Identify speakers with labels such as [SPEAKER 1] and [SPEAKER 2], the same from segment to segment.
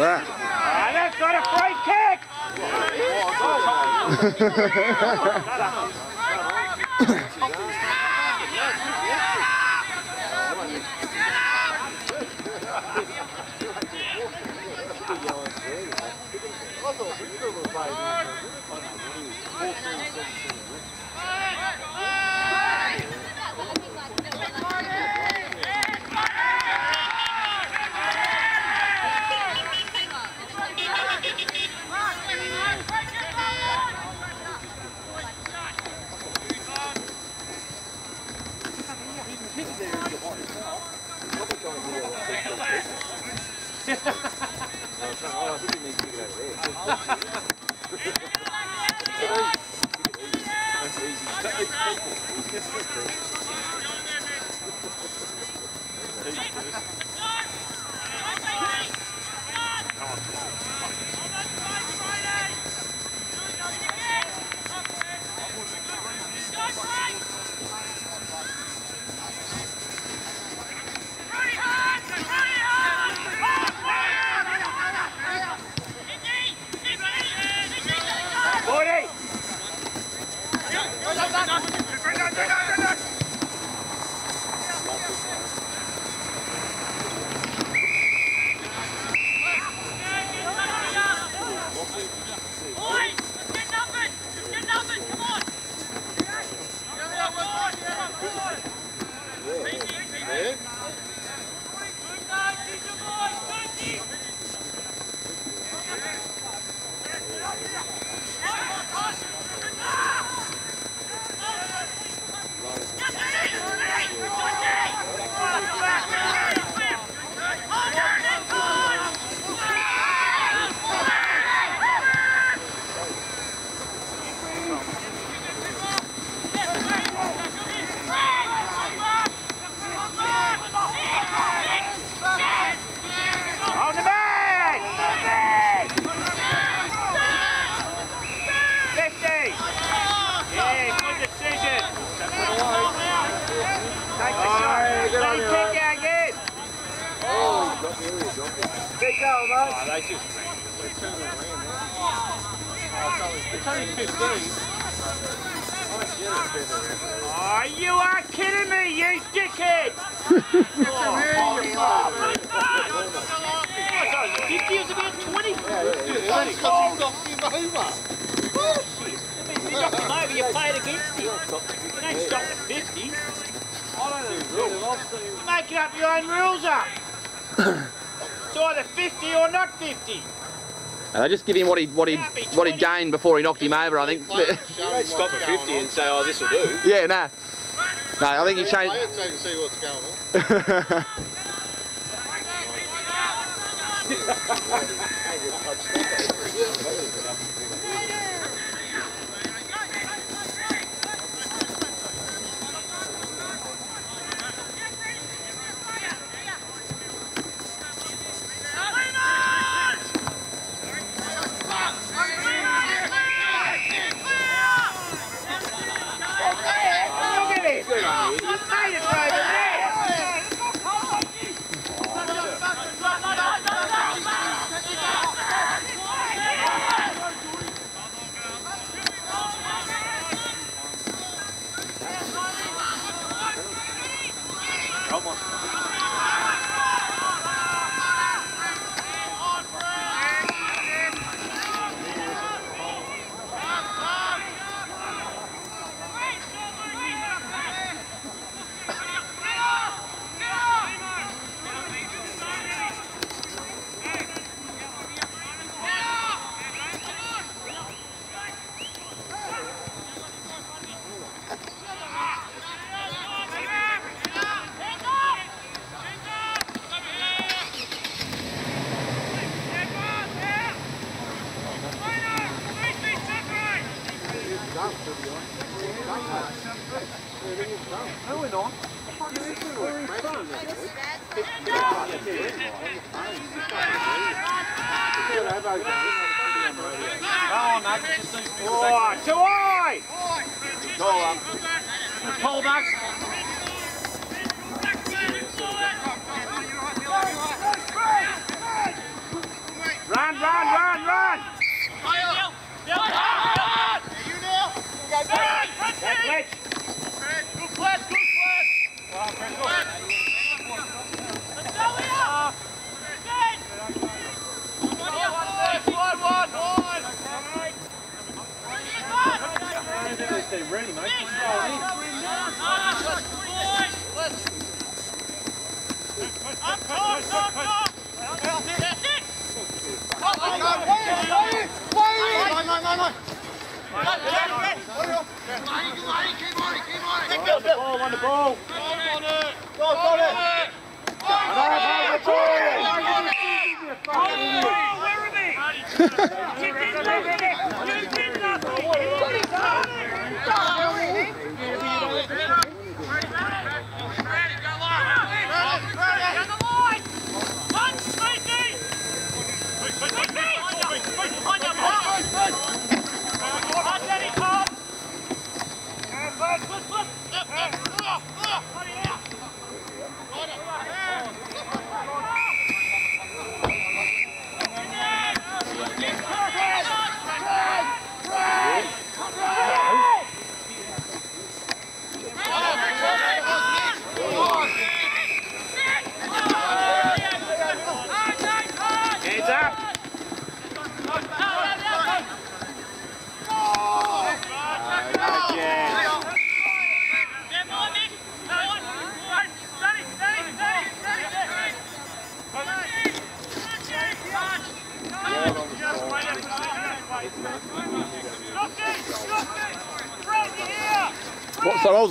[SPEAKER 1] that?
[SPEAKER 2] Ah, that's not a free kick!
[SPEAKER 3] That's
[SPEAKER 1] easy. give him what he what he what he gained before he knocked him over. I think.
[SPEAKER 4] Stop at 50 and say, oh, this will do.
[SPEAKER 1] Yeah, nah. No, I think he changed.
[SPEAKER 3] see. On
[SPEAKER 1] the ball,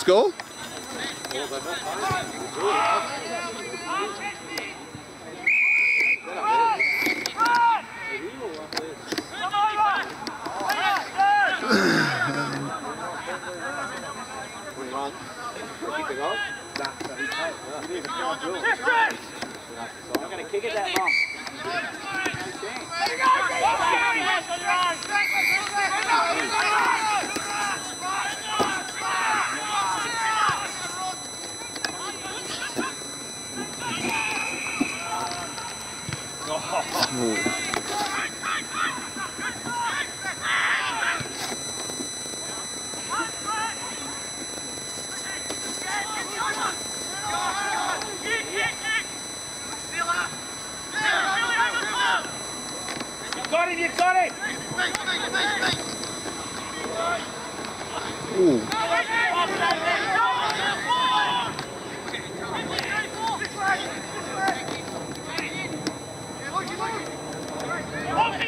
[SPEAKER 1] The
[SPEAKER 2] score?
[SPEAKER 5] I'm going to kick it that long.
[SPEAKER 1] You got him, you got him.
[SPEAKER 2] Ooh.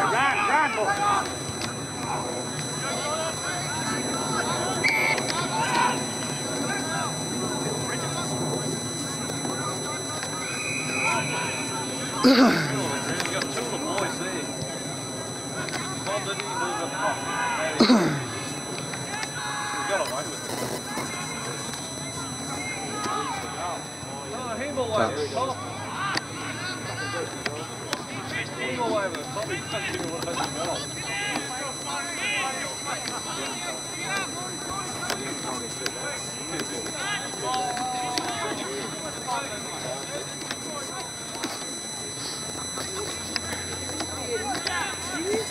[SPEAKER 1] Run, run, boy.
[SPEAKER 3] You got two of the boys there. Bob didn't even move up top. We got away with it. Oh, handball over the top. Handball over the top. He can't give me what has got.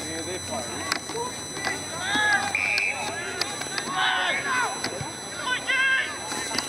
[SPEAKER 3] Yeah, they're playing.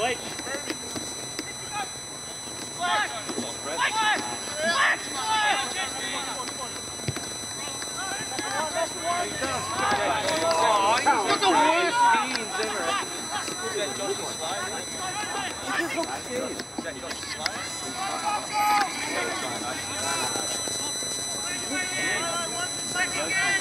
[SPEAKER 1] Slide. Is that Josh Slide? Sledge.
[SPEAKER 2] Cash.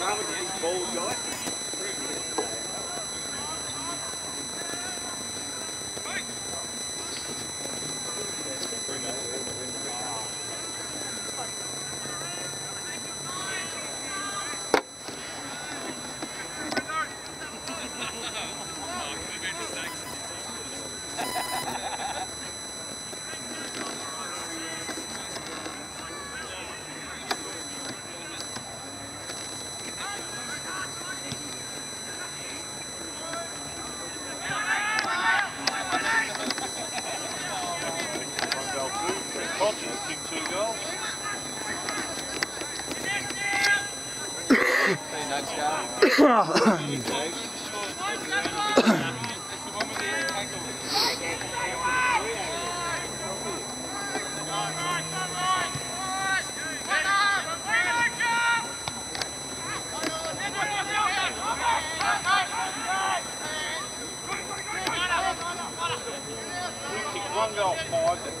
[SPEAKER 3] He's rubbing his ball, guy.
[SPEAKER 1] Goal five.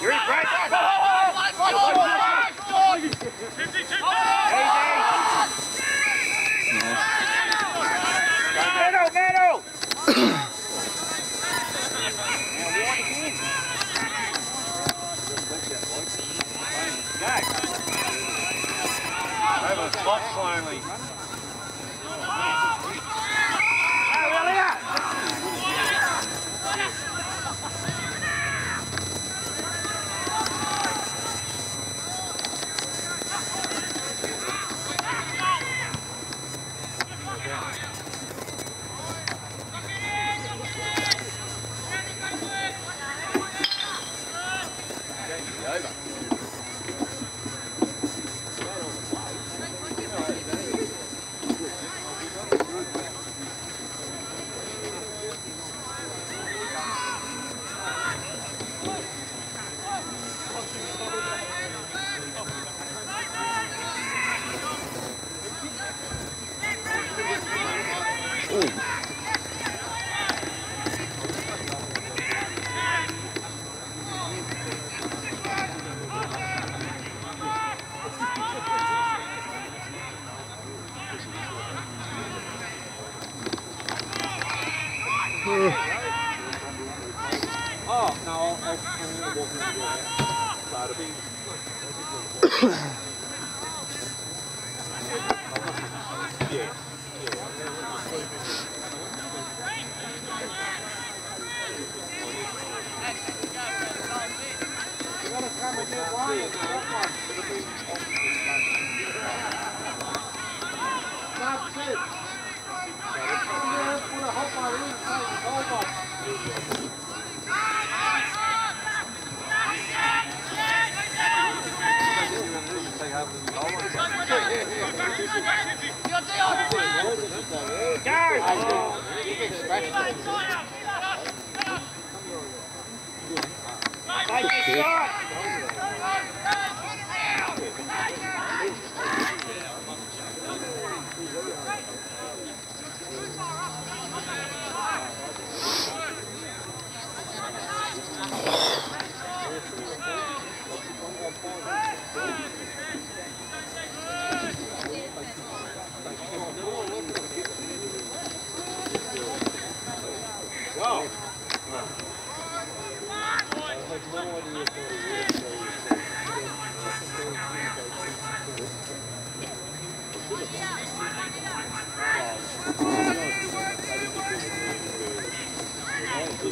[SPEAKER 2] You're in Thank you.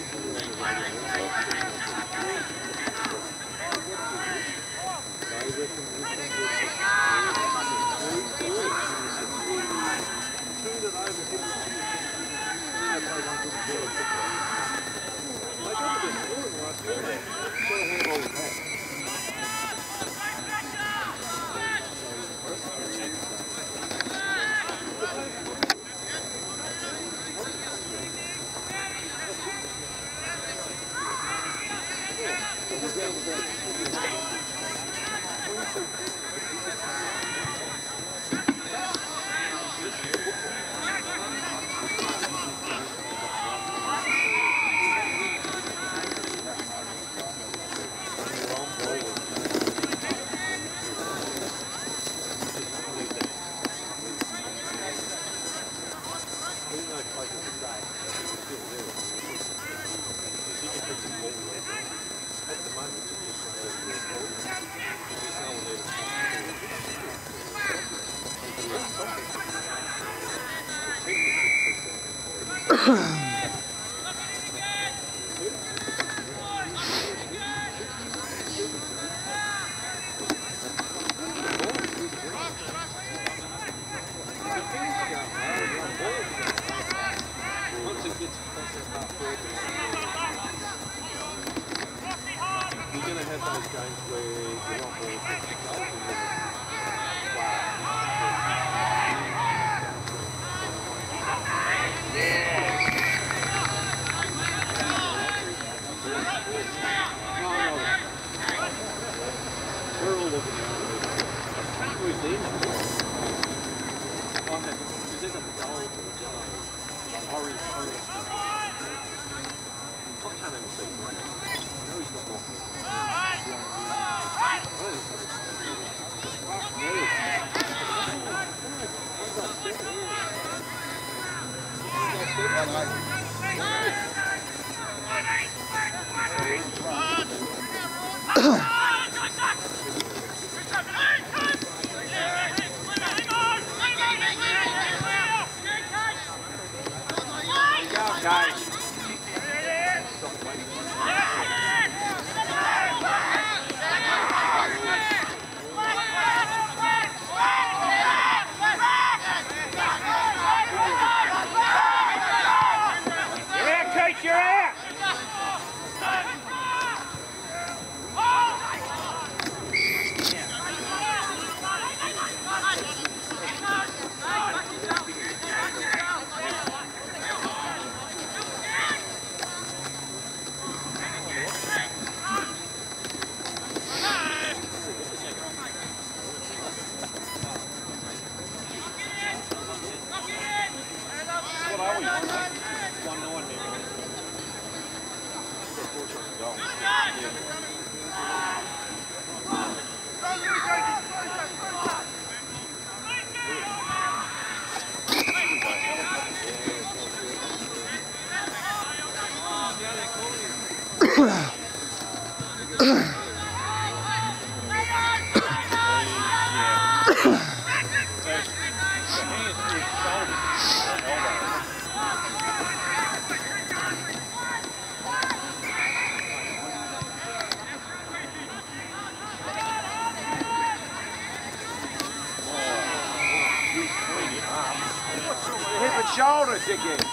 [SPEAKER 2] Shoulder, dickhead.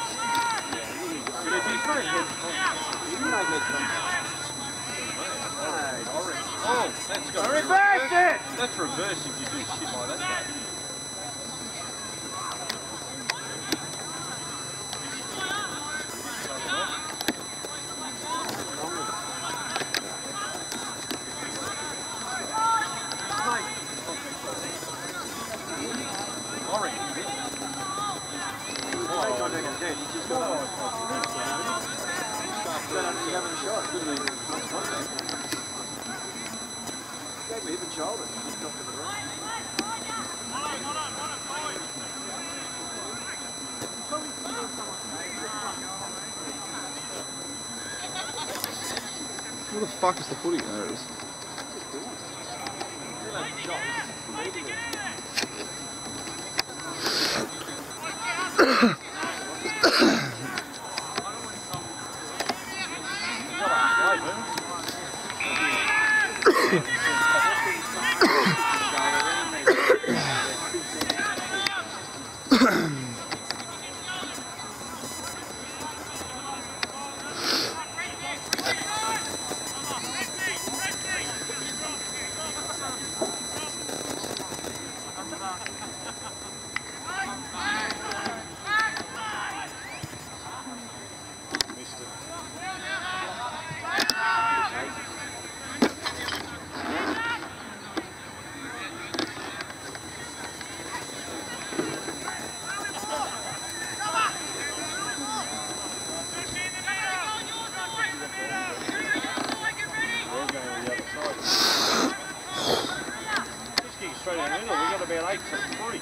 [SPEAKER 3] Oh, that's got
[SPEAKER 2] Reverse it!
[SPEAKER 3] That's reverse if you do shit like that.
[SPEAKER 2] Hip and shoulder. Just dropped to the right.
[SPEAKER 6] Where the fuck is the footy? There it is.
[SPEAKER 3] Just kick straight down the middle. We've got about eight to three.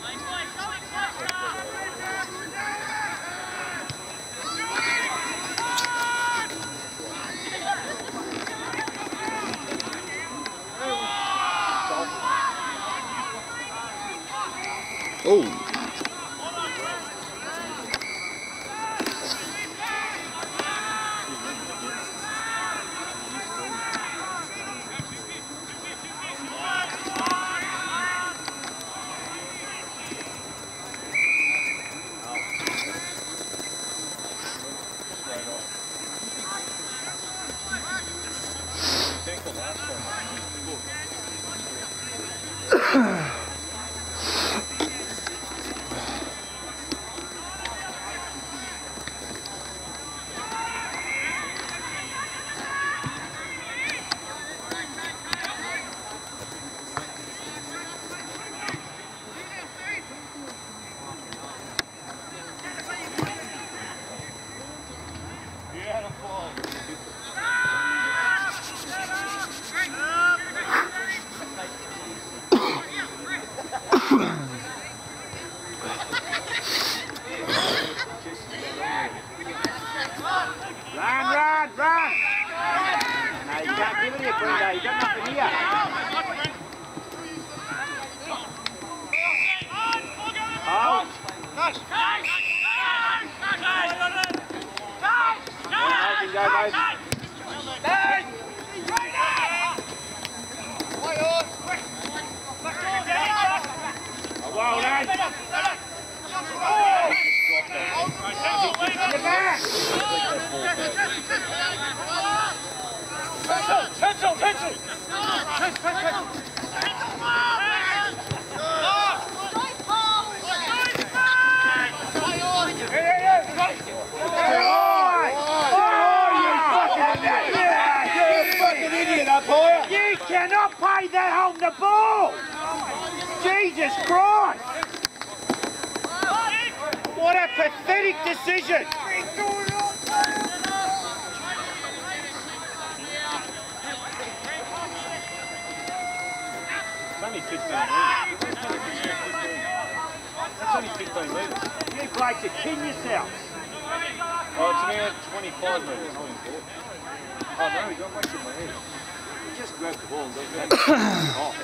[SPEAKER 6] Oh,
[SPEAKER 1] ball. You pay that on the ball! Jesus Christ! What a pathetic decision!
[SPEAKER 3] Only 15 metres. That's only 15 metres.
[SPEAKER 1] You blokes are king yourselves.
[SPEAKER 3] Oh, it's now 25 metres. Oh, no, he got back in my head. Just grabbed the ball and got back. oh,